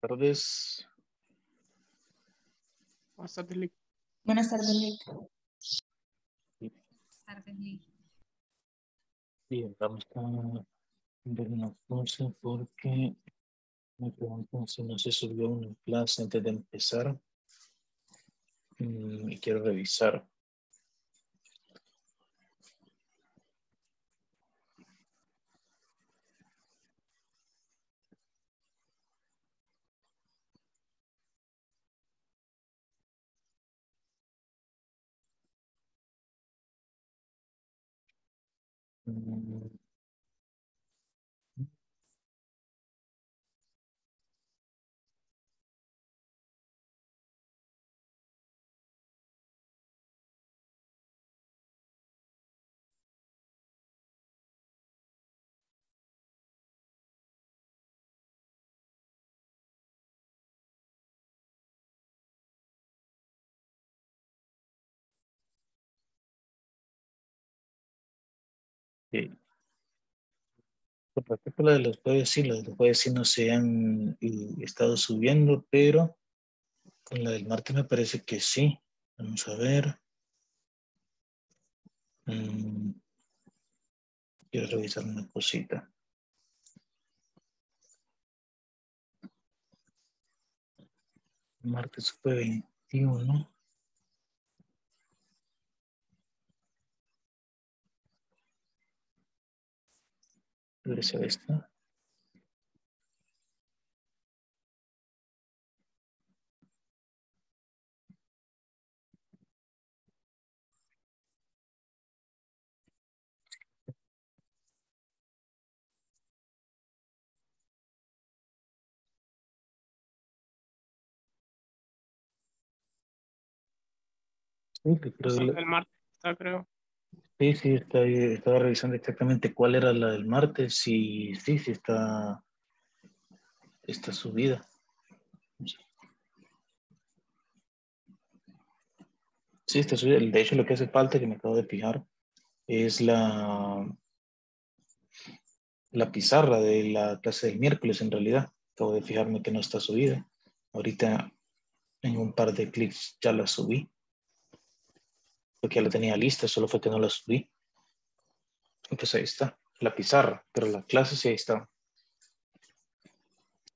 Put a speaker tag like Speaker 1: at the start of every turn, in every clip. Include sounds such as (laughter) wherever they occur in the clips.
Speaker 1: tardes.
Speaker 2: Buenas tardes, Lick.
Speaker 3: Buenas tardes, Lick.
Speaker 4: Buenas tardes, Lick.
Speaker 1: Bien, vamos a ver una cosa porque me preguntan si no se subió una clase antes de empezar. Mm, Y quiero revisar. Mm, A la de los jueves, sí, los de jueves sí no se han eh, estado subiendo, pero con la del martes me parece que sí. Vamos a ver. Mm, Quiero revisar una cosita. Martes fue 21. Ser esta. Sí, creo
Speaker 2: El martes está, creo.
Speaker 1: Sí, sí, estaba revisando exactamente cuál era la del martes y sí, sí está, está subida. Sí, está subida. De hecho, lo que hace falta, que me acabo de fijar, es la, la pizarra de la clase del miércoles, en realidad. Acabo de fijarme que no está subida. Ahorita, en un par de clics, ya la subí. Porque ya la tenía lista, solo fue que no la subí. Entonces ahí está, la pizarra, pero la clase ahí está.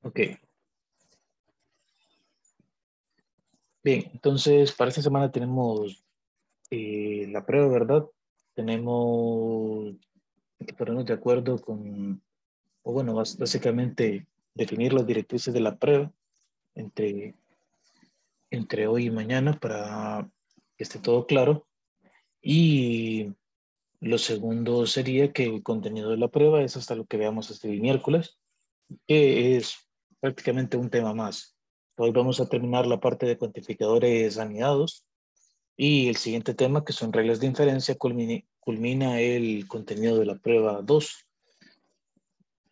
Speaker 1: Ok. Bien, entonces para esta semana tenemos eh, la prueba, ¿verdad? Tenemos que ponernos de acuerdo con, o bueno, básicamente definir las directrices de la prueba entre, entre hoy y mañana para que esté todo claro. Y lo segundo sería que el contenido de la prueba es hasta lo que veamos este miércoles, que es prácticamente un tema más. Hoy vamos a terminar la parte de cuantificadores anidados y el siguiente tema, que son reglas de inferencia, culmine- culmina el contenido de la prueba 2.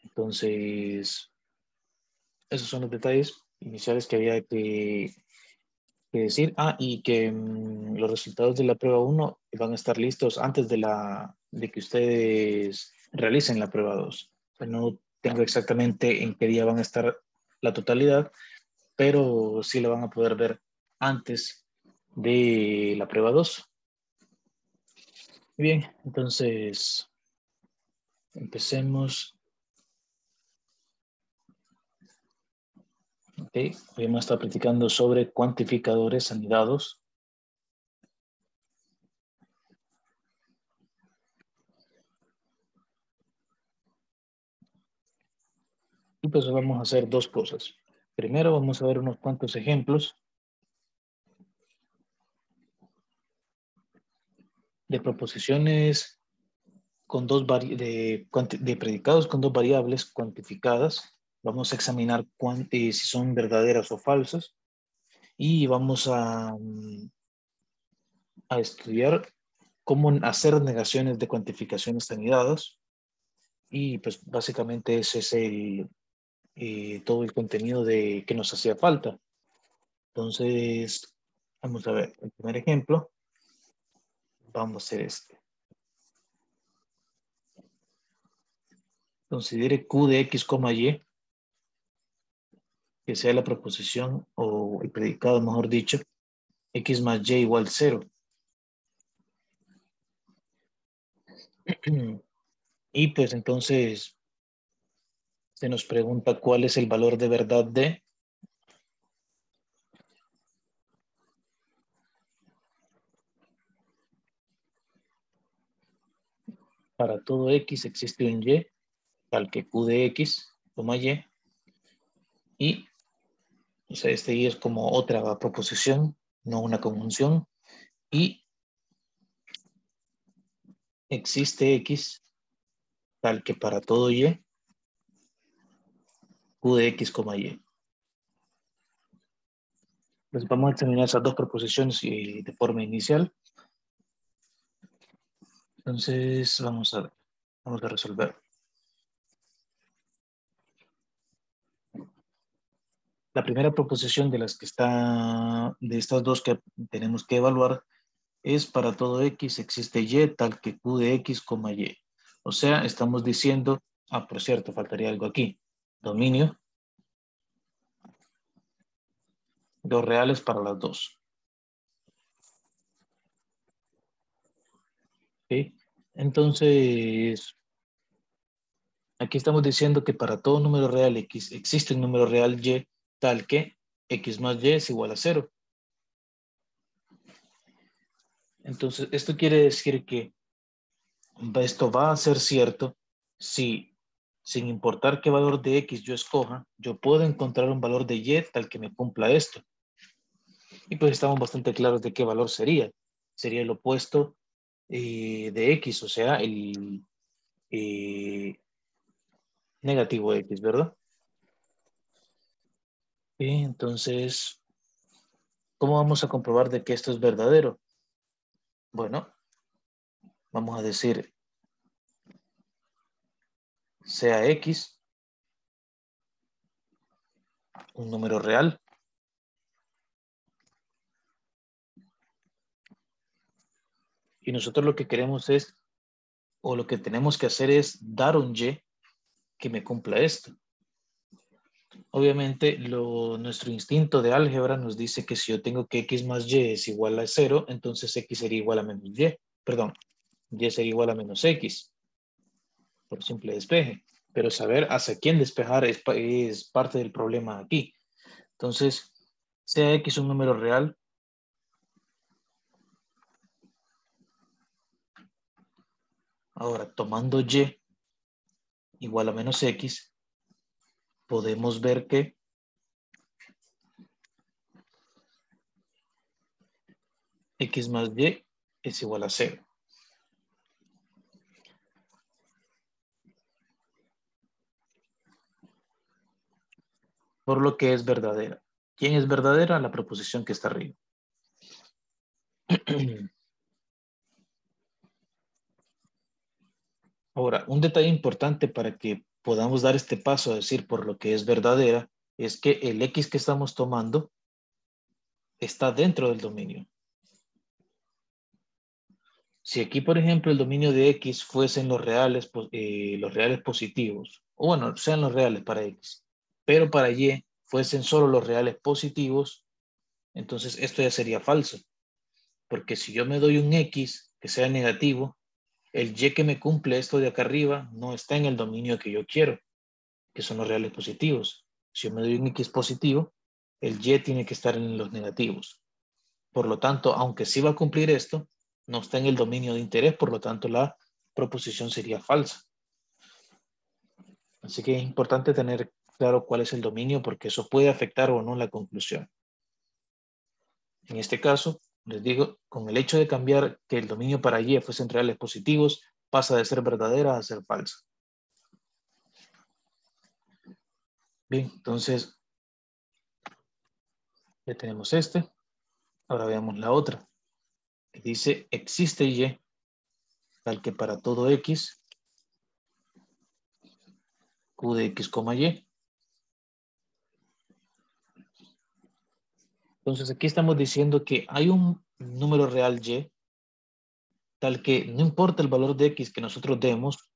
Speaker 1: Entonces, esos son los detalles iniciales que había que, que decir. Ah, y que mm, los resultados de la prueba 1 van a estar listos antes de, la, de que ustedes realicen la prueba 2. O sea, no tengo exactamente en qué día van a estar la totalidad, pero sí la van a poder ver antes de la prueba 2. Bien, entonces empecemos. Ok, hoy hemos estado practicando sobre cuantificadores anidados. Y pues vamos a hacer dos cosas. Primero vamos a ver unos cuantos ejemplos de proposiciones con dos de, de predicados con dos variables cuantificadas. Vamos a examinar eh, si son verdaderas o falsas. Y vamos a, mm, a estudiar cómo hacer negaciones de cuantificaciones anidadas. Y pues básicamente ese es el, eh, todo el contenido de que nos hacía falta. Entonces, vamos a ver el primer ejemplo. Vamos a hacer este. Considere Q de X, y que sea la proposición o el predicado, mejor dicho, x más y igual 0. (clears throat) Y pues entonces se nos pregunta cuál es el valor de verdad de para todo x existe un y, tal que q de x, y, y o sea, este y es como otra proposición, no una conjunción, y existe x, tal que para todo y, q de x, y. Pues vamos a examinar esas dos proposiciones de forma inicial. Entonces, vamos a ver. Vamos a resolver. La primera proposición de las que está, de estas dos que tenemos que evaluar, es para todo x existe y tal que q de x, y. O sea, estamos diciendo, ah, por cierto, faltaría algo aquí. Dominio. Dos reales para las dos. Entonces, aquí estamos diciendo que para todo número real X existe un número real Y tal que X más Y es igual a cero. Entonces, esto quiere decir que esto va a ser cierto si, sin importar qué valor de X yo escoja, yo puedo encontrar un valor de Y tal que me cumpla esto. Y pues estamos bastante claros de qué valor sería. Sería el opuesto eh, de X, o sea, el eh, negativo X, ¿verdad? Entonces, ¿cómo vamos a comprobar de que esto es verdadero? Bueno, vamos a decir, sea X un número real Y nosotros lo que queremos es, o lo que tenemos que hacer es dar un Y que me cumpla esto. Obviamente, lo, nuestro instinto de álgebra nos dice que si yo tengo que x más y es igual a 0, entonces x sería igual a menos y. Perdón, y sería igual a menos x. Por simple despeje. Pero saber hacia quién despejar es, es parte del problema aquí. Entonces, sea x un número real, Ahora, tomando y igual a menos x, podemos ver que x más y es igual a 0. Por lo que es verdadera. ¿Quién es verdadera? La proposición que está arriba. (clears throat) Ahora, un detalle importante para que podamos dar este paso a decir por lo que es verdadera es que el X que estamos tomando está dentro del dominio. Si aquí, por ejemplo, el dominio de X fuesen los reales, eh, los reales positivos, o bueno, sean los reales para X, pero para Y fuesen solo los reales positivos, entonces esto ya sería falso. Porque si yo me doy un X que sea negativo, el y que me cumple esto de acá arriba no está en el dominio que yo quiero, que son los reales positivos. Si yo me doy un x positivo, el y tiene que estar en los negativos. Por lo tanto, aunque sí va a cumplir esto, no está en el dominio de interés, por lo tanto la proposición sería falsa. Así que es importante tener claro cuál es el dominio porque eso puede afectar o no la conclusión. En este caso, les digo, con el hecho de cambiar que el dominio para Y fuesen reales positivos, pasa de ser verdadera a ser falsa. Bien, entonces, ya tenemos este. Ahora veamos la otra. Dice, existe Y, tal que para todo X, Q de X, Y, Entonces aquí estamos diciendo que hay un número real y tal que no importa el valor de x que nosotros demos,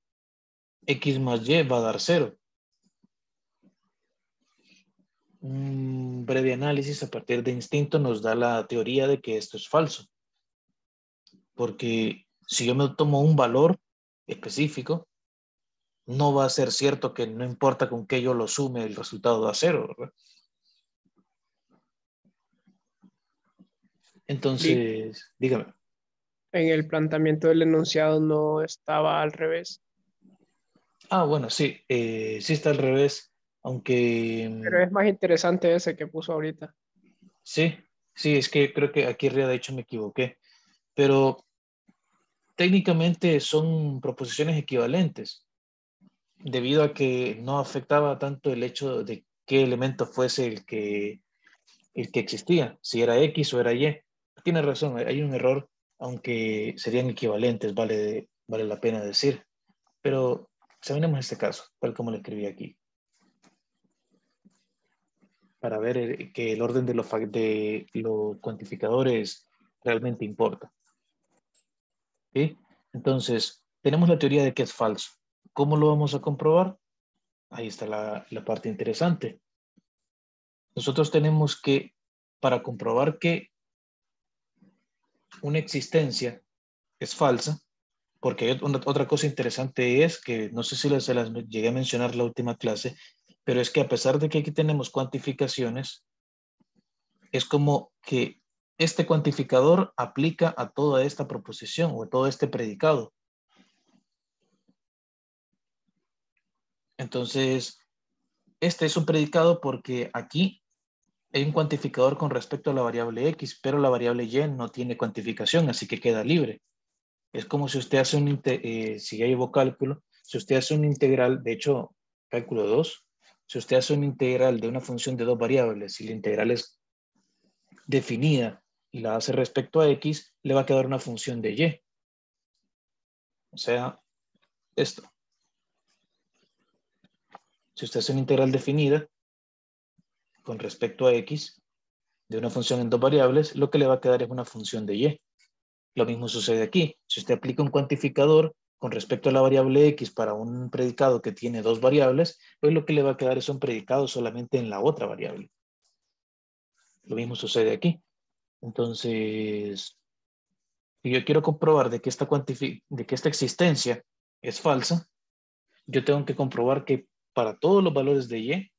Speaker 1: x más y va a dar cero. un breve análisis a partir de instinto nos da la teoría de que esto es falso. Porque si yo me tomo un valor específico, no va a ser cierto que no importa con qué yo lo sume, el resultado da cero, ¿verdad? Entonces, dígame.
Speaker 2: En el planteamiento del enunciado no estaba al revés.
Speaker 1: Ah, bueno, sí, eh, sí está al revés, aunque...
Speaker 2: Pero es más interesante ese que puso ahorita.
Speaker 1: Sí, sí, es que creo que aquí arriba de hecho me equivoqué, pero técnicamente son proposiciones equivalentes, debido a que no afectaba tanto el hecho de qué elemento fuese el que, el que existía, si era X o era Y. Tiene razón, hay un error, aunque serían equivalentes, vale, vale la pena decir. Pero examinemos este caso, tal como lo escribí aquí. Para ver eh, que el orden de los, de los cuantificadores realmente importa. ¿Sí? Entonces, tenemos la teoría de que es falso. ¿Cómo lo vamos a comprobar? Ahí está la, la parte interesante. Nosotros tenemos que, para comprobar que una existencia es falsa, porque otra cosa interesante es que, no sé si se las llegué a mencionar la última clase, pero es que a pesar de que aquí tenemos cuantificaciones, es como que este cuantificador aplica a toda esta proposición o todo este predicado. Entonces, este es un predicado porque aquí hay un cuantificador con respecto a la variable x, pero la variable y no tiene cuantificación, así que queda libre. Es como si usted hace un, eh, si ya llevo cálculo, si usted hace un integral, de hecho, cálculo 2, si usted hace un integral de una función de dos variables y la integral es definida y la hace respecto a x, le va a quedar una función de y. O sea, esto. Si usted hace una integral definida, con respecto a x de una función en dos variables, lo que le va a quedar es una función de y. Lo mismo sucede aquí. Si usted aplica un cuantificador con respecto a la variable x para un predicado que tiene dos variables, pues lo que le va a quedar es un predicado solamente en la otra variable. Lo mismo sucede aquí. Entonces, si yo quiero comprobar de que esta, de que esta existencia es falsa, yo tengo que comprobar que para todos los valores de y,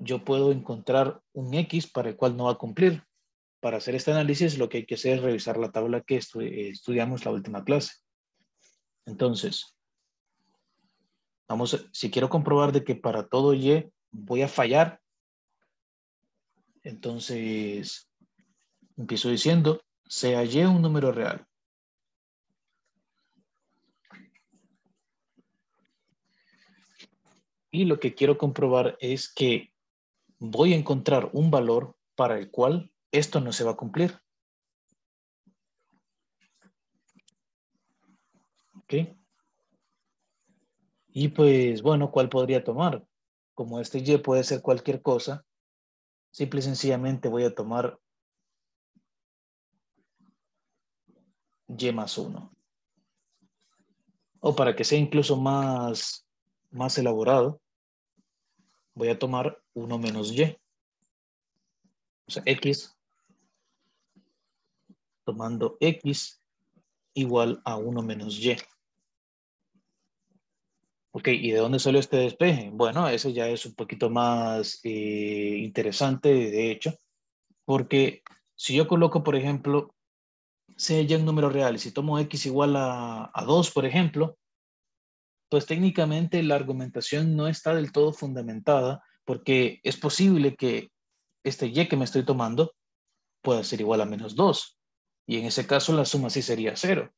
Speaker 1: yo puedo encontrar un X para el cual no va a cumplir. Para hacer este análisis lo que hay que hacer es revisar la tabla que estudiamos la última clase. Entonces, vamos, si quiero comprobar de que para todo Y voy a fallar, entonces empiezo diciendo, sea Y un número real. Y lo que quiero comprobar es que voy a encontrar un valor para el cual esto no se va a cumplir. ¿Ok? Y pues, bueno, ¿cuál podría tomar? Como este y puede ser cualquier cosa, simple y sencillamente voy a tomar y más 1. O para que sea incluso más, más elaborado, voy a tomar 1 menos y. O sea, x tomando x igual a 1 menos y. Ok, ¿y de dónde salió este despeje? Bueno, ese ya es un poquito más eh, interesante, de hecho, porque si yo coloco, por ejemplo, sea ya un número real, si tomo x igual a, a 2, por ejemplo, pues técnicamente la argumentación no está del todo fundamentada porque es posible que este y que me estoy tomando pueda ser igual a menos 2 y en ese caso la suma sí sería 0.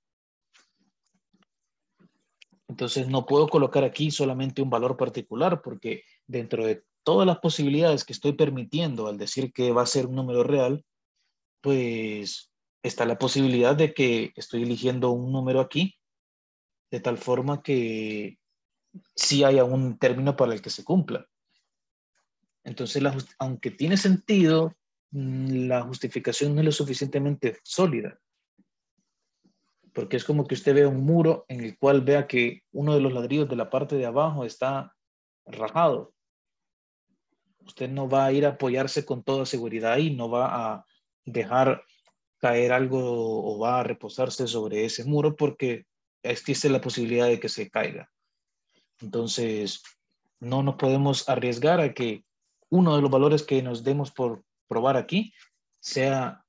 Speaker 1: Entonces no puedo colocar aquí solamente un valor particular porque dentro de todas las posibilidades que estoy permitiendo al decir que va a ser un número real, pues está la posibilidad de que estoy eligiendo un número aquí de tal forma que sí haya un término para el que se cumpla. Entonces, aunque tiene sentido, mm, la justificación no es lo suficientemente sólida. Porque es como que usted vea un muro en el cual vea que uno de los ladrillos de la parte de abajo está rajado. Usted no va a ir a apoyarse con toda seguridad y no va a dejar caer algo o va a reposarse sobre ese muro porque existe la posibilidad de que se caiga. Entonces, no nos podemos arriesgar a que uno de los valores que nos demos por probar aquí sea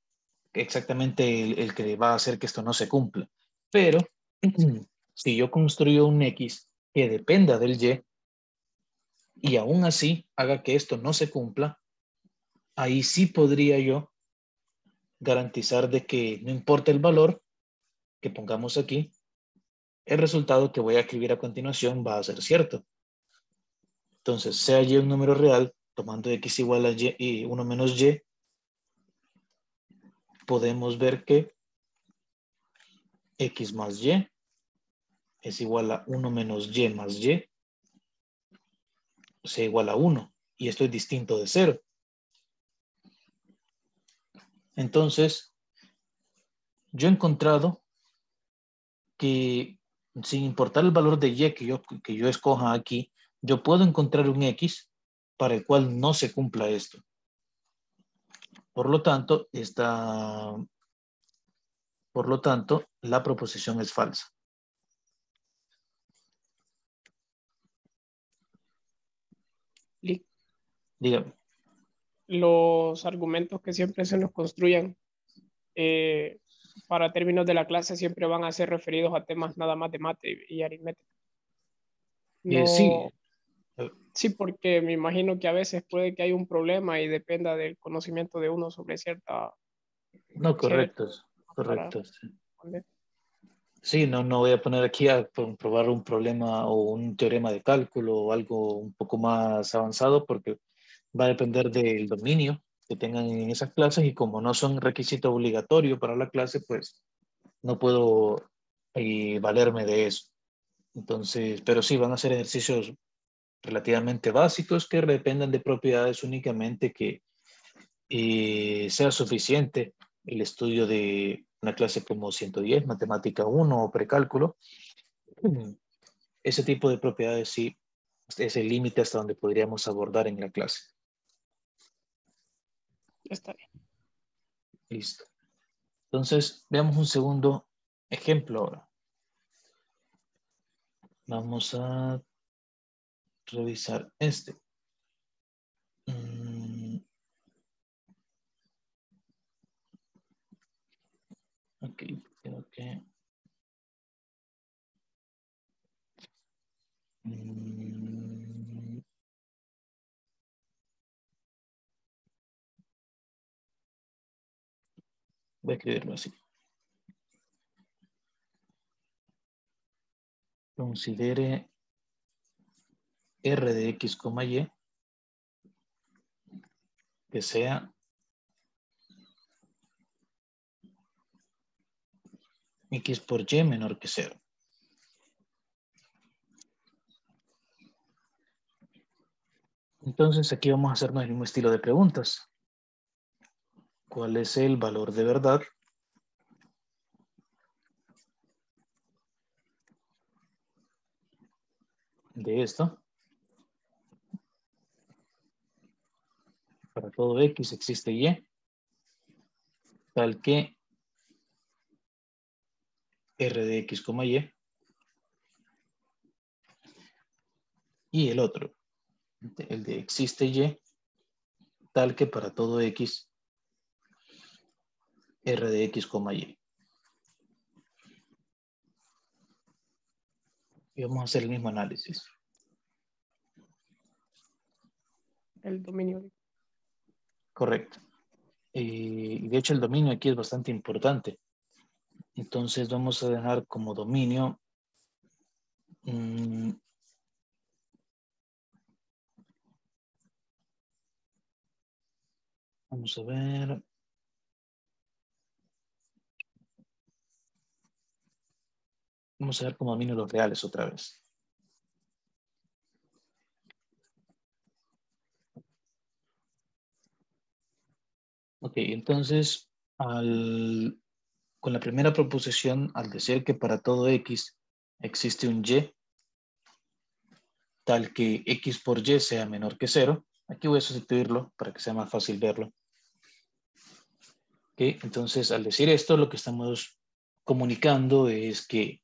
Speaker 1: exactamente el, el que va a hacer que esto no se cumpla. Pero (clears throat) si yo construyo un X que dependa del Y y aún así haga que esto no se cumpla, ahí sí podría yo garantizar de que no importa el valor que pongamos aquí, el resultado que voy a escribir a continuación va a ser cierto. Entonces, sea y un número real, tomando x igual a y y 1 menos y, podemos ver que x más y es igual a 1 menos y más y, sea igual a 1. Y esto es distinto de 0. Entonces, yo he encontrado que sin importar el valor de y que yo, que yo escoja aquí, yo puedo encontrar un x para el cual no se cumpla esto. Por lo tanto, esta, por lo tanto, la proposición es falsa. Dígame.
Speaker 2: Los argumentos que siempre se nos construyan eh, para términos de la clase siempre van a ser referidos a temas nada más de mate y aritmética.
Speaker 1: Eh, sí.
Speaker 2: Sí, porque me imagino que a veces puede que haya un problema y dependa del conocimiento de uno sobre cierta...
Speaker 1: No, correcto, correcto. Sí. no, no voy a poner aquí a probar un problema o un teorema de cálculo o algo un poco más avanzado porque va a depender del dominio que tengan en esas clases y como no son requisito obligatorio para la clase, pues no puedo eh, valerme de eso. Entonces, pero sí, van a ser ejercicios relativamente básicos que dependan de propiedades únicamente que eh, sea suficiente el estudio de una clase como 110, matemática 1 o precálculo. Ese tipo de propiedades sí es el límite hasta donde podríamos abordar en la clase.
Speaker 2: Está bien.
Speaker 1: Listo. Entonces, veamos un segundo ejemplo ahora. Vamos a revisar este. Mm. Ok, creo que... Voy a escribirlo así. Considere R de X, Y que sea X por Y menor que cero. Entonces aquí vamos a hacernos el mismo estilo de preguntas cuál es el valor de verdad de esto. Para todo X existe Y, tal que R de X, Y. Y el otro, el de existe Y, tal que para todo X R de X, Y. Y vamos a hacer el mismo análisis.
Speaker 2: El dominio.
Speaker 1: Correcto. Y de hecho el dominio aquí es bastante importante. Entonces vamos a dejar como dominio mm, vamos a ver Vamos a ver como dominios los reales otra vez. Ok, entonces con la primera proposición, al decir que para todo x existe un y, tal que x por y sea menor que cero, Aquí voy a sustituirlo para que sea más fácil verlo. Entonces, al decir esto, lo que estamos comunicando es que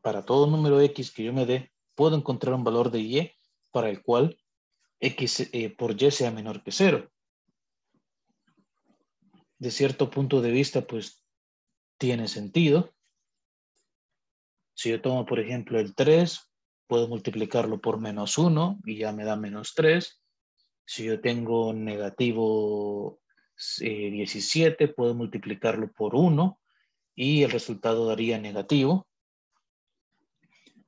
Speaker 1: para todo número X que yo me dé, puedo encontrar un valor de Y para el cual X eh, por Y sea menor que cero. De cierto punto de vista, pues tiene sentido. Si yo tomo, por ejemplo, el 3, puedo multiplicarlo por menos 1 y ya me da menos 3. Si yo tengo negativo 17, eh, puedo multiplicarlo por 1 y el resultado daría negativo.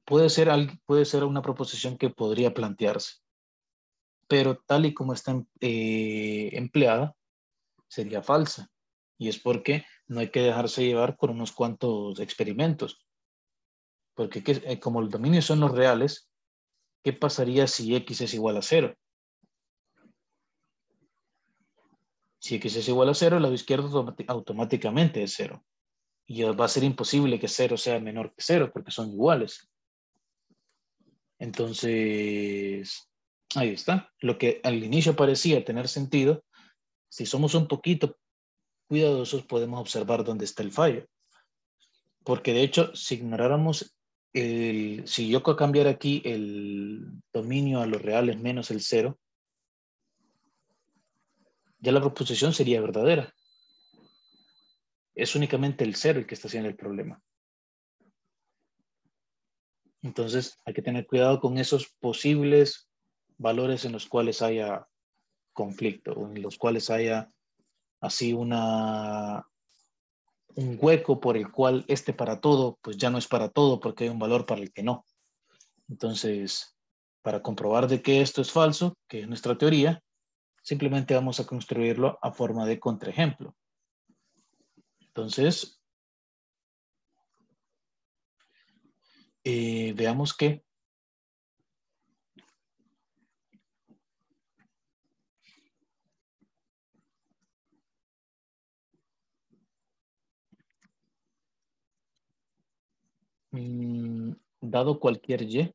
Speaker 1: Puede ser, puede ser una proposición que podría plantearse, pero tal y como está eh, empleada, sería falsa. Y es porque no hay que dejarse llevar por unos cuantos experimentos. Porque eh, como los dominios son los reales, ¿qué pasaría si x es igual a 0? Si x es igual a 0, el lado izquierdo automáticamente es 0. Y va a ser imposible que 0 sea menor que 0 porque son iguales. Entonces, ahí está. Lo que al inicio parecía tener sentido, si somos un poquito cuidadosos podemos observar dónde está el fallo. Porque de hecho, si ignoráramos el, si yo cambiar aquí el dominio a los reales menos el cero, ya la proposición sería verdadera. Es únicamente el cero el que está haciendo el problema. Entonces hay que tener cuidado con esos posibles valores en los cuales haya conflicto en los cuales haya así una, un hueco por el cual este para todo, pues ya no es para todo porque hay un valor para el que no. Entonces, para comprobar de que esto es falso, que es nuestra teoría, simplemente vamos a construirlo a forma de contraejemplo. Entonces, eh, veamos que Mm, dado cualquier Y,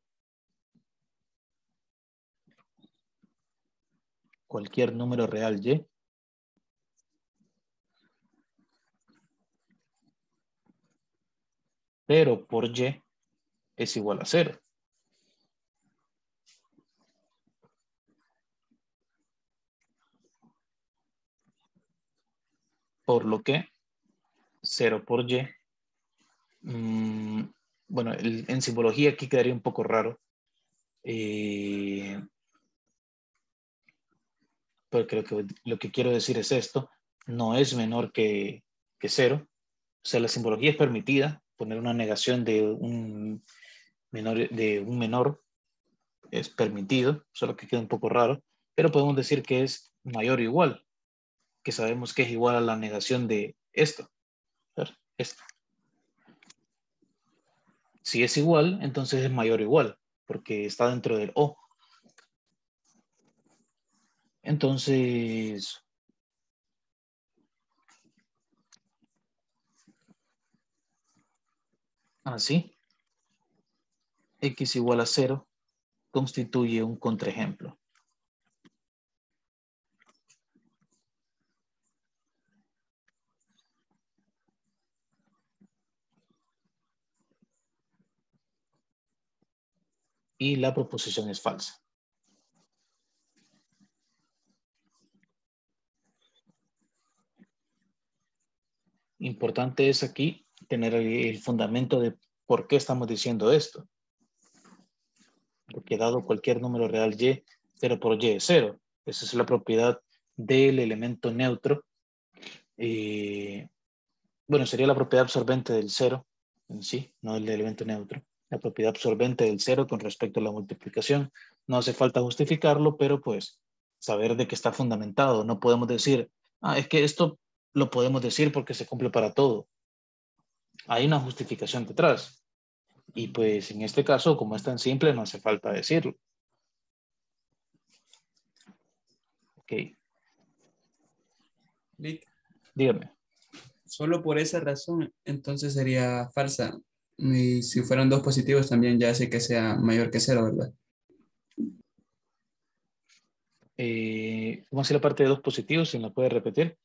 Speaker 1: cualquier número real Y, pero por Y es igual a cero. Por lo que 0 por Y mm, bueno, en simbología aquí quedaría un poco raro. Eh, porque lo que, lo que quiero decir es esto, no es menor que, que cero. O sea, la simbología es permitida, poner una negación de un menor, de un menor es permitido, solo que queda un poco raro, pero podemos decir que es mayor o igual, que sabemos que es igual a la negación de esto, esto. Si es igual, entonces es mayor o igual, porque está dentro del O. Entonces, así, x igual a 0 constituye un contraejemplo. Y la proposición es falsa. Importante es aquí tener el fundamento de por qué estamos diciendo esto. Porque dado cualquier número real y, 0 por y es 0. Esa es la propiedad del elemento neutro. Bueno, sería la propiedad absorbente del 0 en sí, no del elemento neutro la propiedad absorbente del cero con respecto a la multiplicación. No hace falta justificarlo, pero pues saber de qué está fundamentado. No podemos decir, ah, es que esto lo podemos decir porque se cumple para todo. Hay una justificación detrás. Y pues en este caso, como es tan simple, no hace falta decirlo. Ok. Dígame.
Speaker 3: Solo por esa razón, entonces sería falsa y si fueran dos positivos también ya hace que sea mayor que cero, ¿verdad?
Speaker 1: Eh, ¿Cómo hace la parte de dos positivos? Si me puede repetir.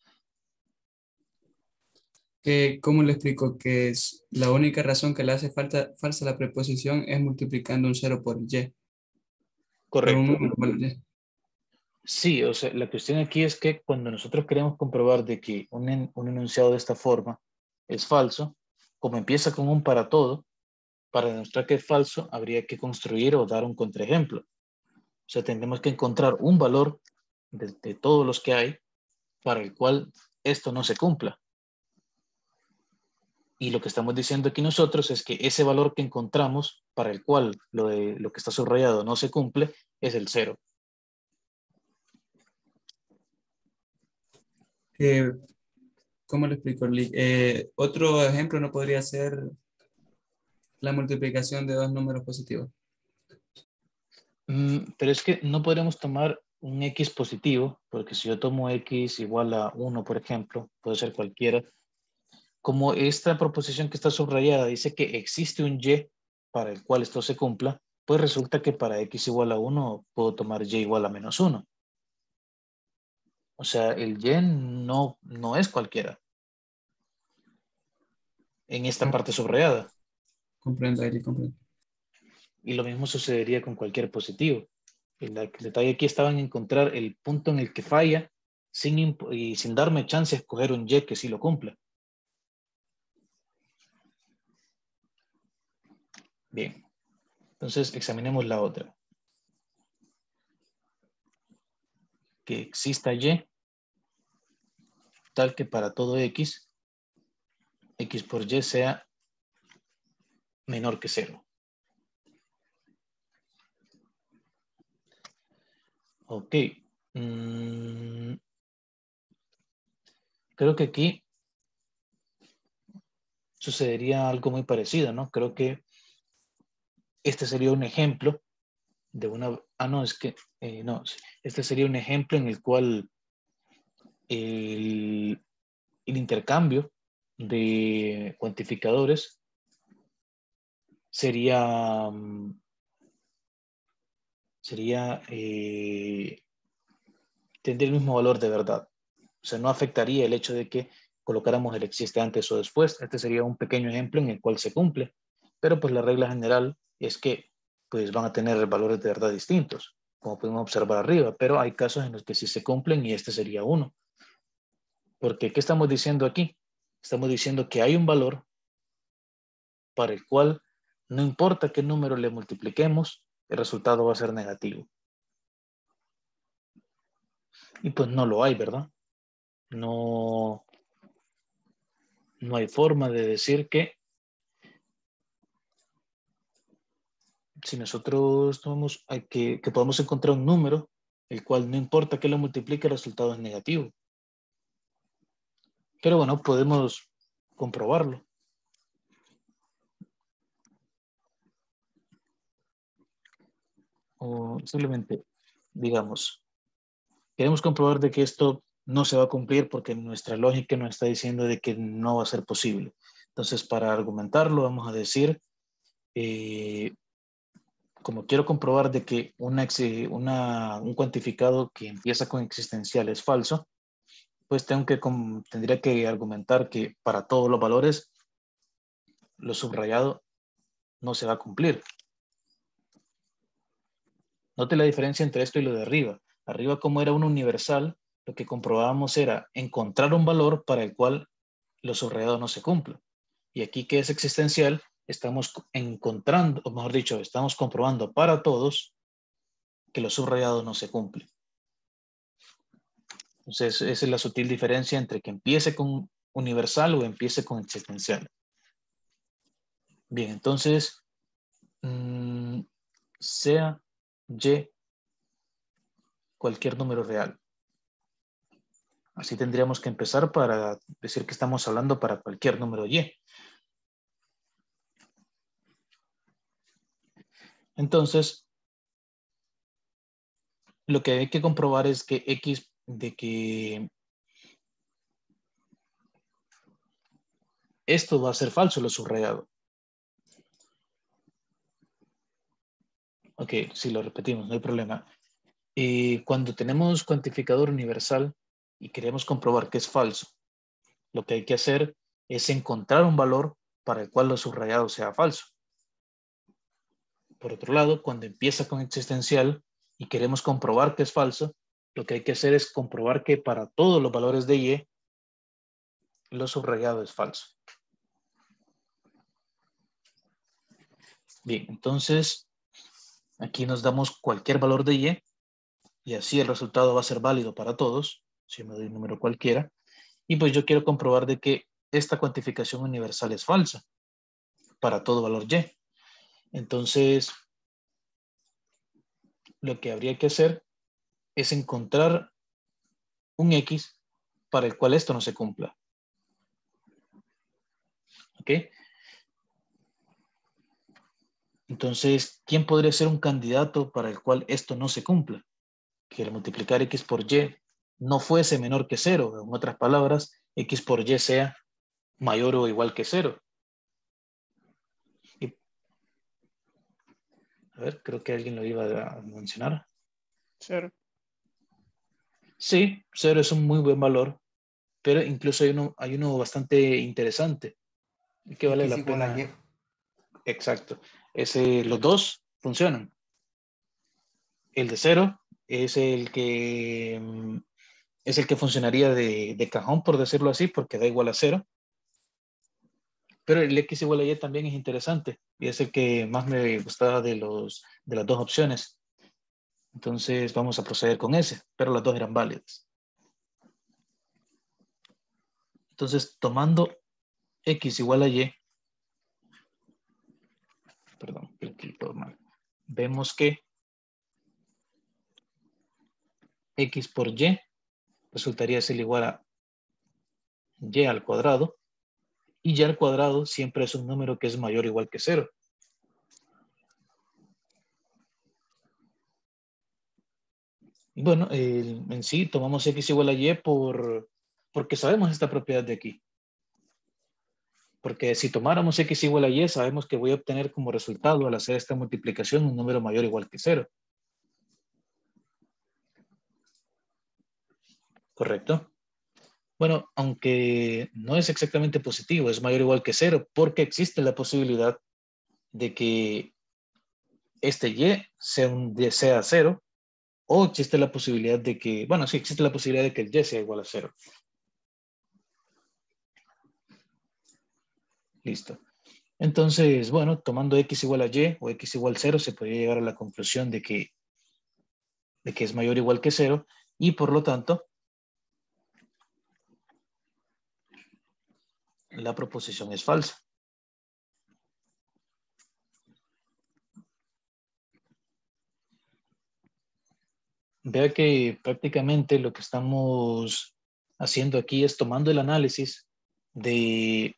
Speaker 3: Que, ¿Cómo le explico? Que es la única razón que le hace falta, falsa la preposición es multiplicando un cero por y.
Speaker 1: Correcto. Sí, o sea, la cuestión aquí es que cuando nosotros queremos comprobar de que un, un enunciado de esta forma es falso, como empieza con un para todo, para demostrar que es falso, habría que construir o dar un contraejemplo. O sea, tendremos que encontrar un valor de, todos los que hay para el cual esto no se cumpla. Y lo que estamos diciendo aquí nosotros es que ese valor que encontramos para el cual lo, de, lo que está subrayado no se cumple es el cero.
Speaker 3: Eh, ¿Cómo le explico? Eh, otro ejemplo no podría ser la multiplicación de dos números positivos.
Speaker 1: Mm, pero es que no podremos tomar un x positivo, porque si yo tomo x igual a 1, por ejemplo, puede ser cualquiera, como esta proposición que está subrayada dice que existe un y para el cual esto se cumpla, pues resulta que para x igual a 1 puedo tomar y igual a menos 1. O sea, el y no, no es cualquiera. En esta parte subrayada.
Speaker 3: Comprendo, Eli, comprendo.
Speaker 1: Y lo mismo sucedería con cualquier positivo. El, detalle aquí estaba en encontrar el punto en el que falla sin, y sin darme chance de escoger un y que sí lo cumpla. Bien, entonces examinemos la otra. Que exista y tal que para todo x, x por y sea menor que cero. Ok. Mm. Creo que aquí sucedería algo muy parecido, ¿no? Creo que este sería un ejemplo de una... Ah, no, es que... Eh, no, este sería un ejemplo en el cual el, intercambio de cuantificadores sería... Sería... Eh, tendría el mismo valor de verdad. O sea, no afectaría el hecho de que colocáramos el existe antes o después. Este sería un pequeño ejemplo en el cual se cumple. Pero pues la regla general es que pues van a tener valores de verdad distintos, como podemos observar arriba, pero hay casos en los que sí se cumplen y este sería uno. Porque, ¿qué estamos diciendo aquí? Estamos diciendo que hay un valor para el cual no importa qué número le multipliquemos, el resultado va a ser negativo. Y pues no lo hay, ¿verdad? No, no hay forma de decir que si nosotros tomamos que, que podemos encontrar un número, el cual no importa que lo multiplique, el resultado es negativo. Pero bueno, podemos comprobarlo. O simplemente, digamos, queremos comprobar de que esto no se va a cumplir porque nuestra lógica nos está diciendo de que no va a ser posible. Entonces, para argumentarlo, vamos a decir, eh, como quiero comprobar de que un cuantificado que empieza con existencial es falso, pues que, tendría que argumentar que para todos los valores lo subrayado no se va a cumplir. Note la diferencia entre esto y lo de arriba. Arriba como era un universal, lo que comprobábamos era encontrar un valor para el cual lo subrayado no se cumple. Y aquí que es existencial, estamos encontrando, o mejor dicho, estamos comprobando para todos que lo subrayado no se cumple. Entonces, esa es la sutil diferencia entre que empiece con universal o empiece con existencial. Bien, entonces, mm, sea y cualquier número real. Así tendríamos que empezar para decir que estamos hablando para cualquier número y. Entonces, lo que hay que comprobar es que X de que esto va a ser falso, lo subrayado. Ok, si lo repetimos, no hay problema. eh, cuando tenemos cuantificador universal y queremos comprobar que es falso, lo que hay que hacer es encontrar un valor para el cual lo subrayado sea falso. Por otro lado, cuando empieza con existencial y queremos comprobar que es falso, lo que hay que hacer es comprobar que para todos los valores de y, lo subrayado es falso. Bien, entonces aquí nos damos cualquier valor de y y así el resultado va a ser válido para todos, si me doy un número cualquiera. Y pues yo quiero comprobar de que esta cuantificación universal es falsa para todo valor y. Entonces, lo que habría que hacer es encontrar un x para el cual esto no se cumpla. ¿Ok? Entonces, ¿quién podría ser un candidato para el cual esto no se cumpla? Que el multiplicar x por y no fuese menor que cero. En otras palabras, x por y sea mayor o igual que cero. A ver, creo que alguien lo iba a mencionar.
Speaker 2: Cero.
Speaker 1: Sí, cero es un muy buen valor, pero incluso hay uno, hay uno bastante interesante que vale la pena. Exacto. Ese, los dos funcionan. El de cero es el que mm, es el que funcionaría de, de, cajón, por decirlo así, porque da igual a cero. Pero el x igual a y también es interesante y es el que más me gustaba de, los, de las dos opciones. Entonces vamos a proceder con ese, pero las dos eran válidas. Entonces, tomando x igual a y, perdón, mal, vemos que x por y resultaría ser igual a y al cuadrado, y y al cuadrado siempre es un número que es mayor o igual que cero. Bueno, en sí tomamos x igual a y por, porque sabemos esta propiedad de aquí. Porque si tomáramos x igual a y, sabemos que voy a obtener como resultado al hacer esta multiplicación un número mayor o igual que cero. ¿Correcto? Bueno, aunque no es exactamente positivo, es mayor o igual que cero, porque existe la posibilidad de que este y sea, un, sea cero o existe la posibilidad de que, bueno, sí, existe la posibilidad de que el y sea igual a cero. Listo. Entonces, bueno, tomando x igual a y o x igual a 0, se podría llegar a la conclusión de que, de que es mayor o igual que 0 y por lo tanto, la proposición es falsa. Vea que prácticamente lo que estamos haciendo aquí es tomando el análisis de,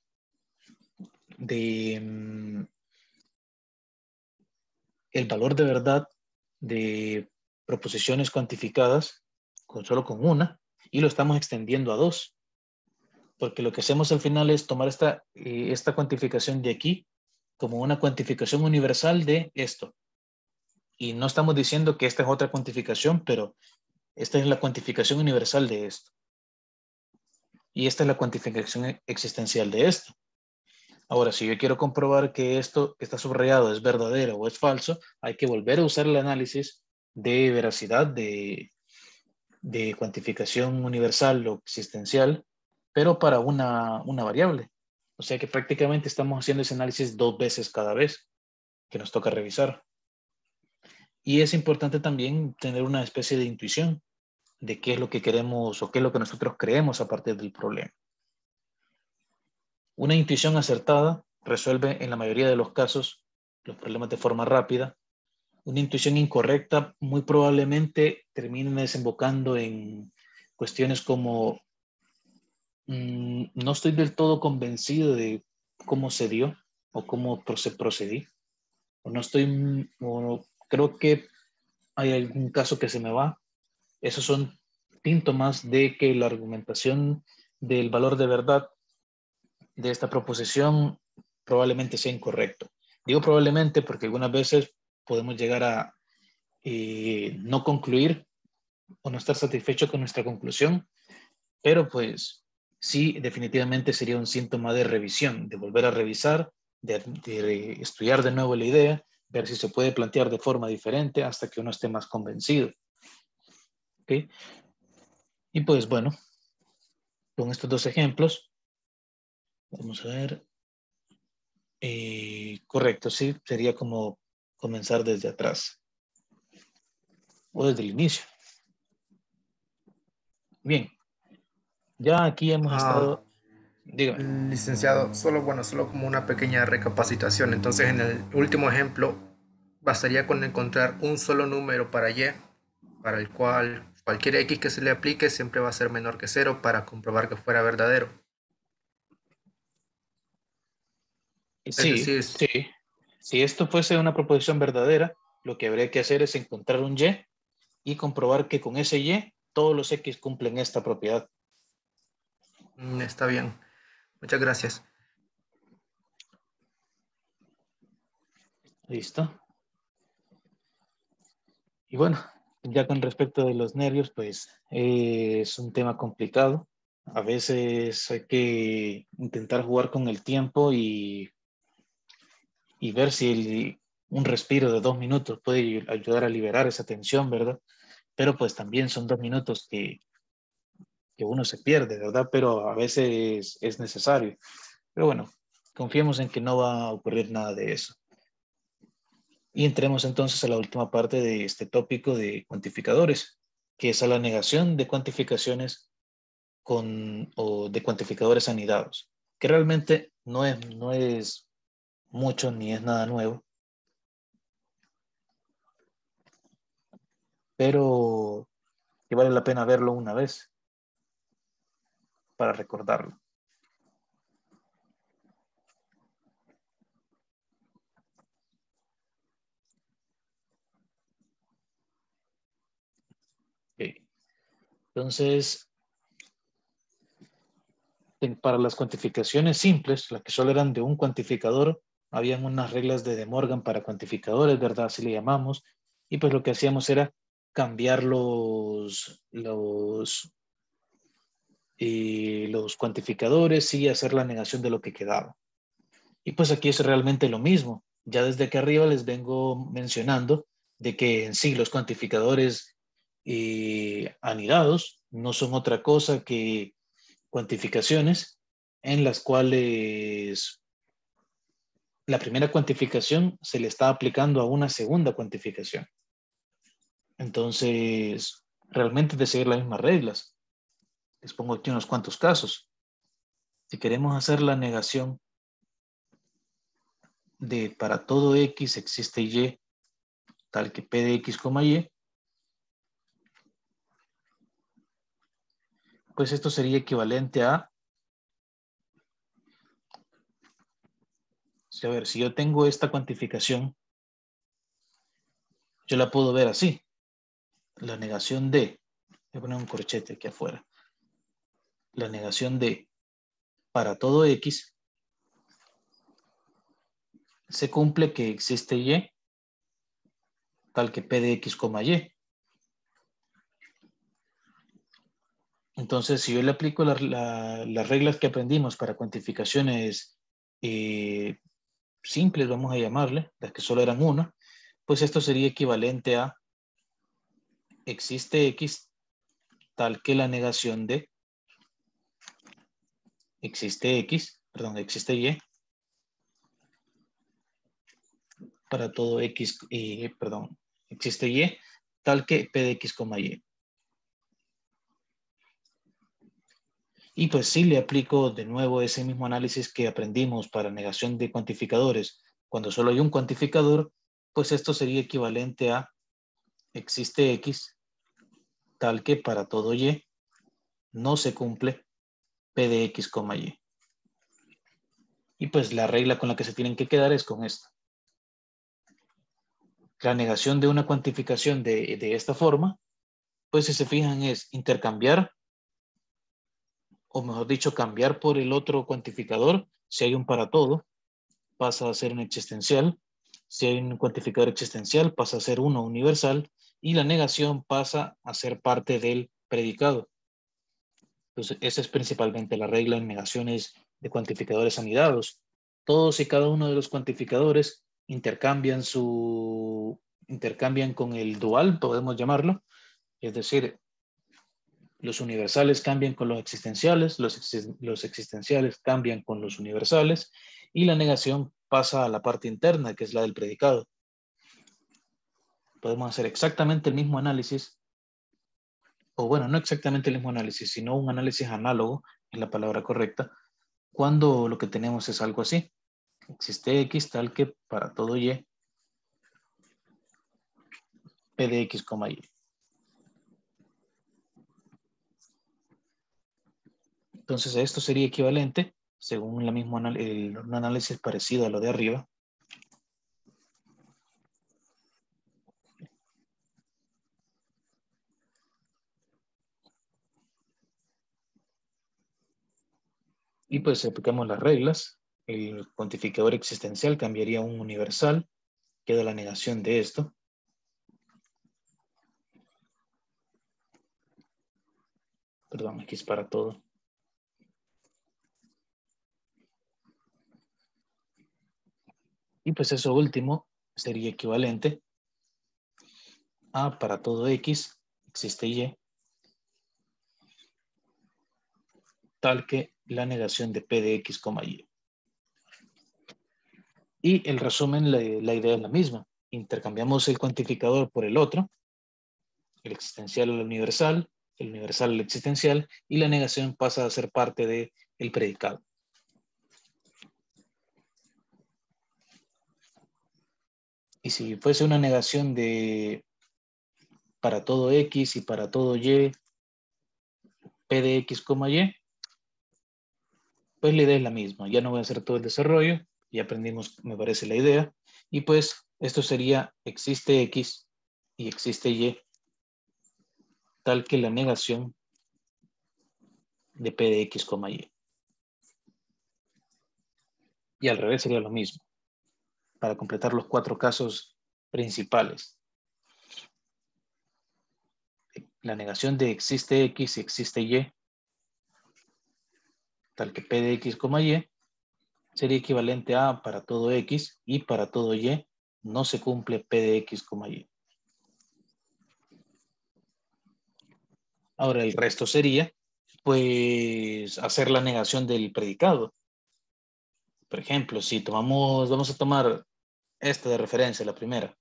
Speaker 1: mm, el valor de verdad de proposiciones cuantificadas con solo con una y lo estamos extendiendo a dos. Porque lo que hacemos al final es tomar esta, eh, esta cuantificación de aquí como una cuantificación universal de esto. Y no estamos diciendo que esta es otra cuantificación, pero esta es la cuantificación universal de esto. Y esta es la cuantificación existencial de esto. Ahora, si yo quiero comprobar que esto que está subrayado es verdadero o es falso, hay que volver a usar el análisis de veracidad de, de cuantificación universal o existencial, pero para una, una variable. O sea que prácticamente estamos haciendo ese análisis dos veces cada vez que nos toca revisar. Y es importante también tener una especie de intuición de qué es lo que queremos o qué es lo que nosotros creemos a partir del problema. Una intuición acertada resuelve en la mayoría de los casos los problemas de forma rápida. Una intuición incorrecta muy probablemente termine desembocando en cuestiones como mm, no estoy del todo convencido de cómo se dio o cómo procedí. O no estoy, o creo que hay algún caso que se me va. Esos son síntomas de que la argumentación del valor de verdad de esta proposición probablemente sea incorrecto. Digo probablemente porque algunas veces podemos llegar a eh, no concluir o no estar satisfecho con nuestra conclusión, pero pues sí, definitivamente sería un síntoma de revisión, de volver a revisar, de, estudiar de nuevo la idea, ver si se puede plantear de forma diferente hasta que uno esté más convencido. ¿Okay? Y pues bueno, con estos dos ejemplos, vamos a ver. Eh, correcto, sí, sería como comenzar desde atrás o desde el inicio. Bien, ya aquí hemos
Speaker 4: Ah.
Speaker 1: estado. Dígame.
Speaker 4: Licenciado, solo bueno, solo como una pequeña recapacitación. Entonces, en el último ejemplo, bastaría con encontrar un solo número para y, para el cual cualquier x que se le aplique siempre va a ser menor que cero para comprobar que fuera verdadero.
Speaker 1: Sí,
Speaker 4: decir,
Speaker 1: sí. Si esto fuese una proposición verdadera, lo que habría que hacer es encontrar un y y comprobar que con ese y todos los x cumplen esta propiedad.
Speaker 4: Mm, Está bien. Muchas gracias.
Speaker 1: Listo. Y bueno, ya con respecto de los nervios, pues eh, es un tema complicado. A veces hay que intentar jugar con el tiempo y, y ver si un respiro de dos minutos puede ayudar a liberar esa tensión, ¿verdad? Pero pues también son dos minutos que, que uno se pierde, ¿verdad? Pero a veces es necesario. Pero bueno, confiemos en que no va a ocurrir nada de eso. Y entremos entonces a la última parte de este tópico de cuantificadores, que es a la negación de cuantificaciones con, o de cuantificadores anidados, que realmente no es, no es mucho ni es nada nuevo, pero que vale la pena verlo una vez para recordarlo. Ok. Entonces, en- para las cuantificaciones simples, las que solo eran de un cuantificador, habían unas reglas de De Morgan para cuantificadores, ¿verdad? Así le llamamos. Y pues lo que hacíamos era cambiar los, los, eh, los cuantificadores y hacer la negación de lo que quedaba. Y pues aquí es realmente lo mismo. Ya desde aquí arriba les vengo mencionando de que en sí los cuantificadores anidados no son otra cosa que cuantificaciones en las cuales la primera cuantificación se le está aplicando a una segunda cuantificación. Entonces, realmente es de seguir las mismas reglas. Les pongo aquí unos cuantos casos. Si queremos hacer la negación de para todo x existe y, tal que p de x, y, pues esto sería equivalente a, a ver, si yo tengo esta cuantificación, yo la puedo ver así. La negación de, voy a poner un corchete aquí afuera. La negación de para todo x se cumple que existe y tal que p de x, y. Entonces, si yo le aplico la- las reglas que aprendimos para cuantificaciones eh, simples, vamos a llamarle, las que solo eran una, pues esto sería equivalente a existe x tal que la negación de existe x, perdón, existe y para todo x, eh, perdón, existe y tal que p de x, y. Y pues sí le aplico de nuevo ese mismo análisis que aprendimos para negación de cuantificadores. Cuando solo hay un cuantificador, pues esto sería equivalente a existe x tal que para todo y no se cumple p de x, y. Y pues la regla con la que se tienen que quedar es con esto. La negación de una cuantificación de, de esta forma, pues si se fijan es intercambiar o mejor dicho, cambiar por el otro cuantificador, si hay un para todo, pasa a ser un existencial, si hay un cuantificador existencial, pasa a ser uno universal, y la negación pasa a ser parte del predicado. Entonces, esa es principalmente la regla en negaciones de cuantificadores anidados. Todos y cada uno de los cuantificadores intercambian su intercambian con el dual, podemos llamarlo, es decir, los universales cambian con los existenciales, los, los existenciales cambian con los universales y la negación pasa a la parte interna, que es la del predicado. Podemos hacer exactamente el mismo análisis, o bueno, no exactamente el mismo análisis, sino un análisis análogo, es la palabra correcta, cuando lo que tenemos es algo así. Existe X tal que para todo Y, P de X, Y. Entonces, esto sería equivalente, según la misma, un análisis parecido a lo de arriba. Y pues aplicamos las reglas. El cuantificador existencial cambiaría a un universal. Queda la negación de esto. Perdón, aquí es para todo. Y pues eso último sería equivalente a para todo X existe Y tal que la negación de P de X, Y. Y el resumen, la, la idea es la misma. Intercambiamos el cuantificador por el otro, el existencial al universal, el universal al existencial, y la negación pasa a ser parte del el predicado. Y si fuese una negación de para todo X y para todo Y, P de X, Y, pues la idea es la misma. Ya no voy a hacer todo el desarrollo, ya aprendimos, me parece, la idea. Y pues esto sería existe X y existe Y, tal que la negación de P de X, Y. Y al revés sería lo mismo para completar los cuatro casos principales. La negación de existe X y existe Y, tal que P de X, Y, sería equivalente a para todo X y para todo Y no se cumple P de X, Y. Ahora el resto sería, pues, hacer la negación del predicado. Por ejemplo, si tomamos, vamos a tomar esta de referencia, la primera.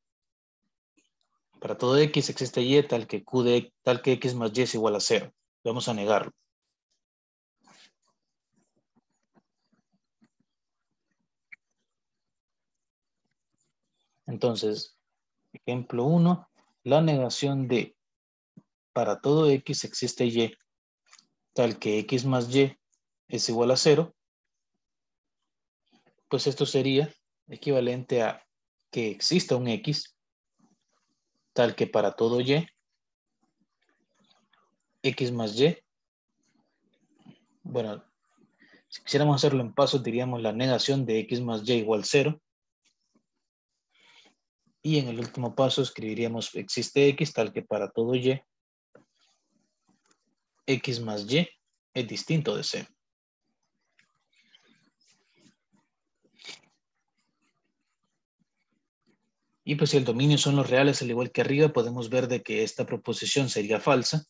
Speaker 1: Para todo x existe y tal que q de tal que x más y es igual a cero. Vamos a negarlo. Entonces, ejemplo 1, la negación de para todo x existe y tal que x más y es igual a cero, pues esto sería equivalente a que exista un X tal que para todo Y, X más Y, bueno, si quisiéramos hacerlo en pasos, diríamos la negación de X más Y igual 0. Y en el último paso escribiríamos existe X tal que para todo Y, X más Y es distinto de 0. Y pues si el dominio son los reales al igual que arriba, podemos ver de que esta proposición sería falsa.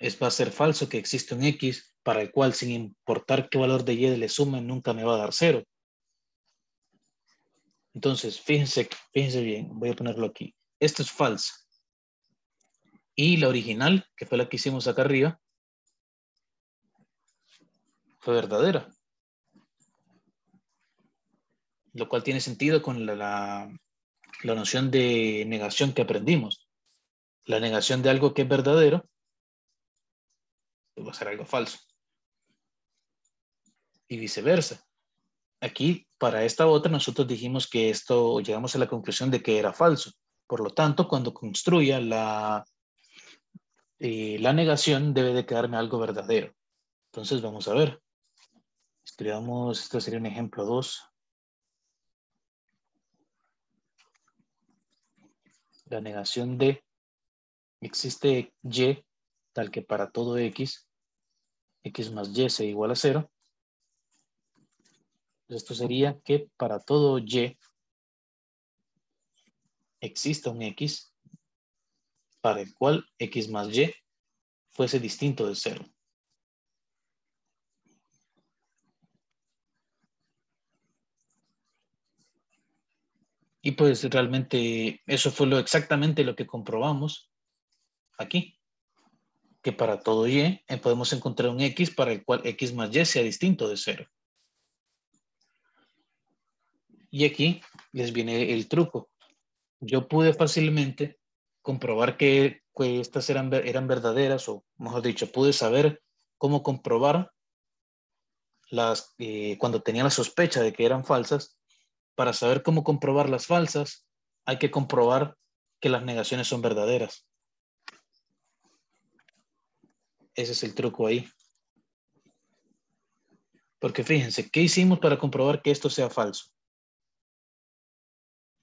Speaker 1: Es, va a ser falso que existe un X para el cual sin importar qué valor de Y le sumen nunca me va a dar cero. Entonces, fíjense, fíjense bien, voy a ponerlo aquí. Esto es falso. Y la original, que fue la que hicimos acá arriba, fue verdadera. Lo cual tiene sentido con la, la noción de negación que aprendimos. La negación de algo que es verdadero va a ser algo falso. Y viceversa. Aquí, para esta otra, nosotros dijimos que esto, llegamos a la conclusión de que era falso. Por lo tanto, cuando construya la, eh, la negación, debe de quedarme algo verdadero. Entonces, vamos a ver. Escribamos, esto sería un ejemplo 2. la negación de existe y tal que para todo x, x más y sea igual a cero. Esto sería que para todo y exista un x para el cual x más y fuese distinto de cero. Y pues realmente eso fue lo, exactamente lo que comprobamos aquí. Que para todo y eh, podemos encontrar un x para el cual x más y sea distinto de cero. Y aquí les viene el truco. Yo pude fácilmente comprobar que, estas eran, eran verdaderas, o mejor dicho, pude saber cómo comprobar las, eh, cuando tenía la sospecha de que eran falsas, para saber cómo comprobar las falsas, hay que comprobar que las negaciones son verdaderas. Ese es el truco ahí. Porque fíjense, ¿qué hicimos para comprobar que esto sea falso?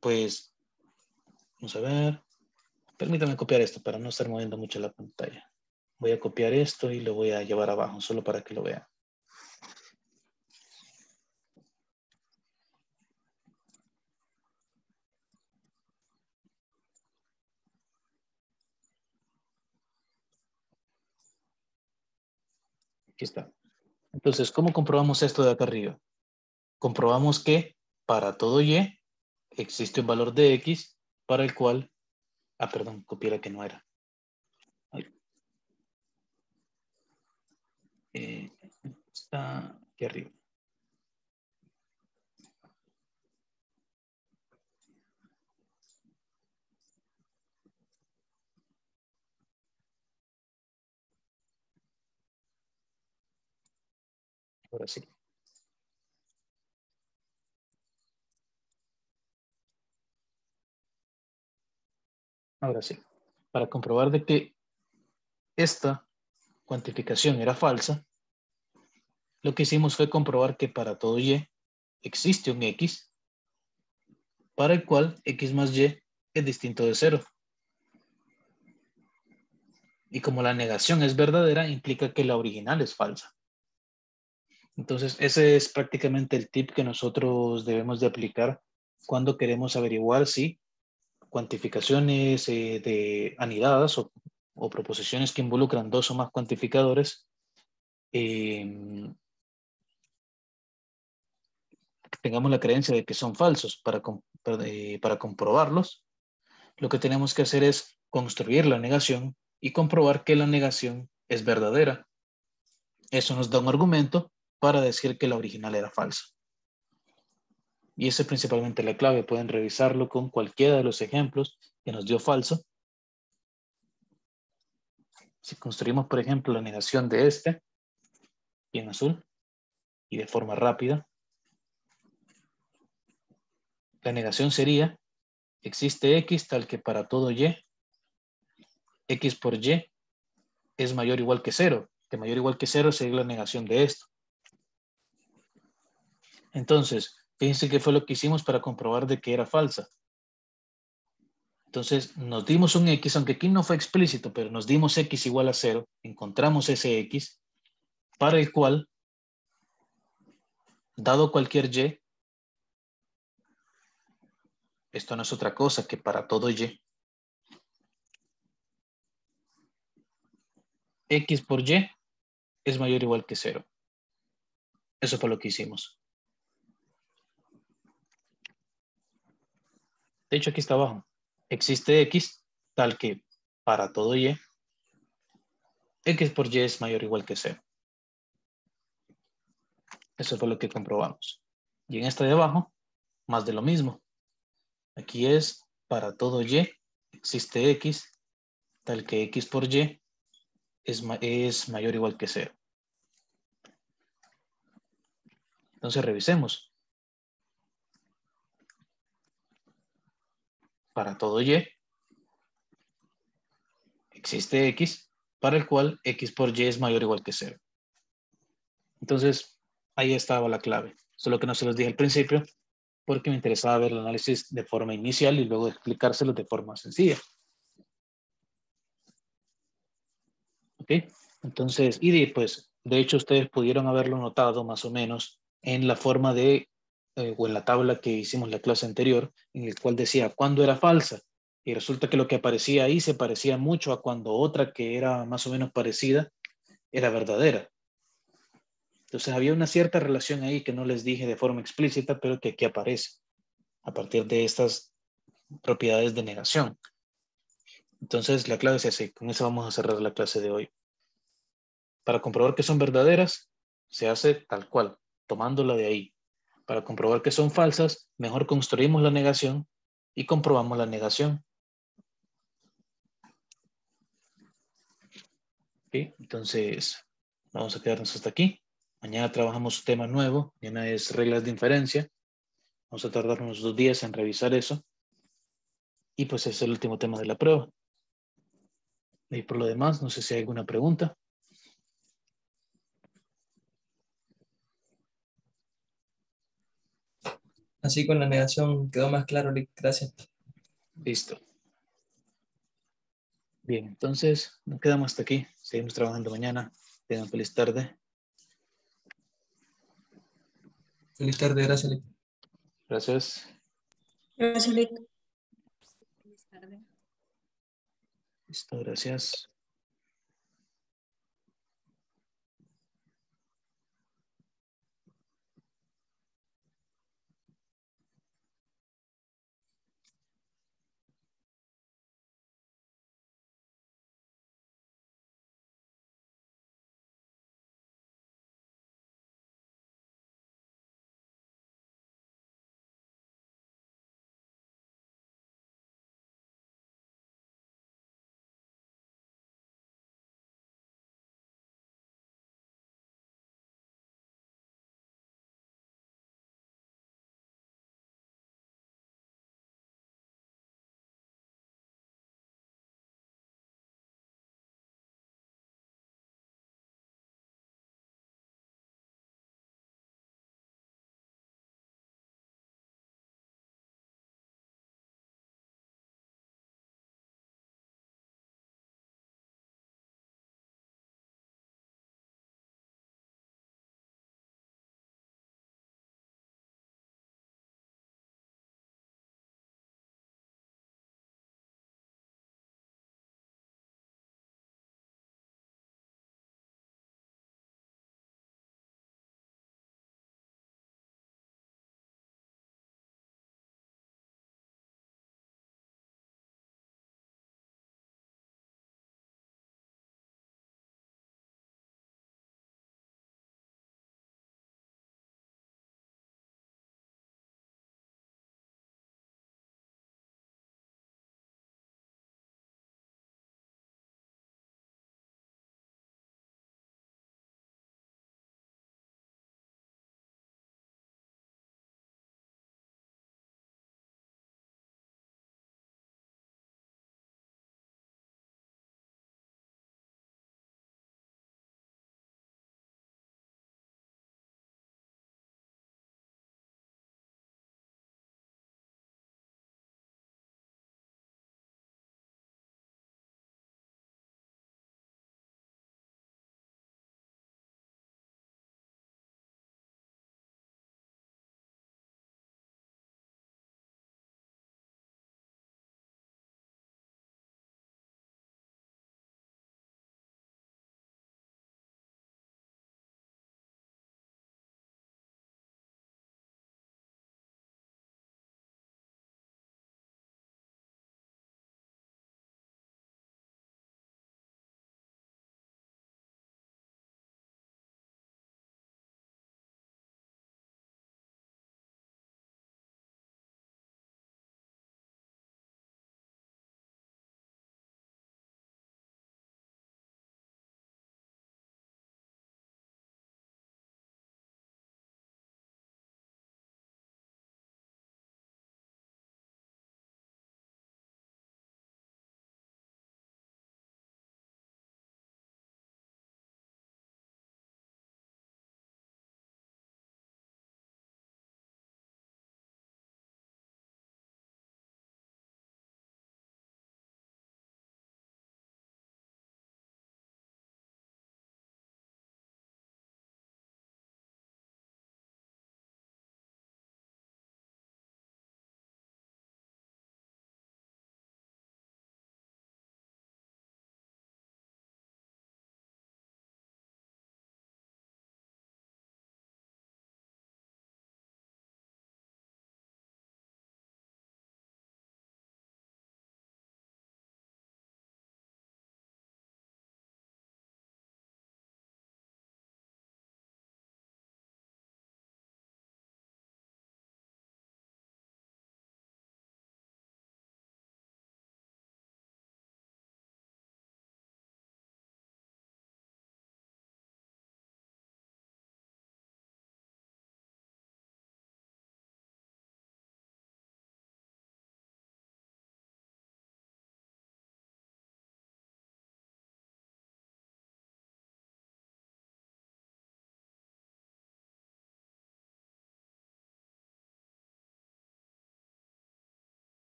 Speaker 1: Pues, vamos a ver. Permítame copiar esto para no estar moviendo mucho la pantalla. Voy a copiar esto y lo voy a llevar abajo, solo para que lo vean. Aquí está. Entonces, ¿cómo comprobamos esto de acá arriba? Comprobamos que para todo y existe un valor de x para el cual... Ah, perdón, copié la que no era. Eh, está aquí arriba. Ahora sí. Ahora sí. Para comprobar de que esta cuantificación era falsa, lo que hicimos fue comprobar que para todo y existe un x para el cual x más y es distinto de cero. Y como la negación es verdadera, implica que la original es falsa. Entonces, ese es prácticamente el tip que nosotros debemos de aplicar cuando queremos averiguar si cuantificaciones eh, de anidadas o, proposiciones que involucran dos o más cuantificadores em, tengamos la creencia de que son falsos para, eh, para comprobarlos, lo que tenemos que hacer es construir la negación y comprobar que la negación es verdadera. Eso nos da un argumento para decir que la original era falsa. Y esa es principalmente la clave. Pueden revisarlo con cualquiera de los ejemplos que nos dio falso. Si construimos, por ejemplo, la negación de este, y en azul, y de forma rápida, la negación sería, existe X tal que para todo Y, X por Y es mayor o igual que cero. Que mayor o igual que cero sería la negación de esto. Entonces, fíjense qué fue lo que hicimos para comprobar de que era falsa. Entonces, nos dimos un X, aunque aquí no fue explícito, pero nos dimos X igual a cero, encontramos ese X, para el cual, dado cualquier Y, esto no es otra cosa que para todo Y, X por Y es mayor o igual que cero. Eso fue lo que hicimos. De hecho, aquí está abajo. Existe X tal que para todo Y, X por Y es mayor o igual que 0. Eso fue lo que comprobamos. Y en esta de abajo, más de lo mismo. Aquí es para todo Y, existe X tal que X por Y es, es mayor o igual que 0. Entonces revisemos. Para todo y, existe x para el cual x por y es mayor o igual que 0. Entonces, ahí estaba la clave. Solo que no se los dije al principio, porque me interesaba ver el análisis de forma inicial y luego explicárselo de forma sencilla. ¿Ok? Entonces, y pues, de hecho, ustedes pudieron haberlo notado más o menos en la forma de, eh, o en la tabla que hicimos la clase anterior, en el cual decía cuándo era falsa. Y resulta que lo que aparecía ahí se parecía mucho a cuando otra que era más o menos parecida era verdadera. Entonces había una cierta relación ahí que no les dije de forma explícita, pero que aquí aparece a partir de estas propiedades de negación. Entonces la clave es así, con eso vamos a cerrar la clase de hoy. Para comprobar que son verdaderas, se hace tal cual, tomándola de ahí. Para comprobar que son falsas, mejor construimos la negación y comprobamos la negación. Entonces, vamos a quedarnos hasta aquí. Mañana trabajamos tema nuevo, mañana es reglas de inferencia. Vamos a tardar unos dos días en revisar eso. Y pues es el último tema de la prueba. Y por lo demás, no sé si hay alguna pregunta.
Speaker 3: Así con la negación quedó más claro, Gracias.
Speaker 1: Listo. Bien, entonces nos quedamos hasta aquí. Seguimos trabajando mañana. Tengan feliz tarde.
Speaker 3: Feliz tarde, gracias.
Speaker 1: Gracias.
Speaker 5: Gracias, Lick.
Speaker 1: Listo, gracias.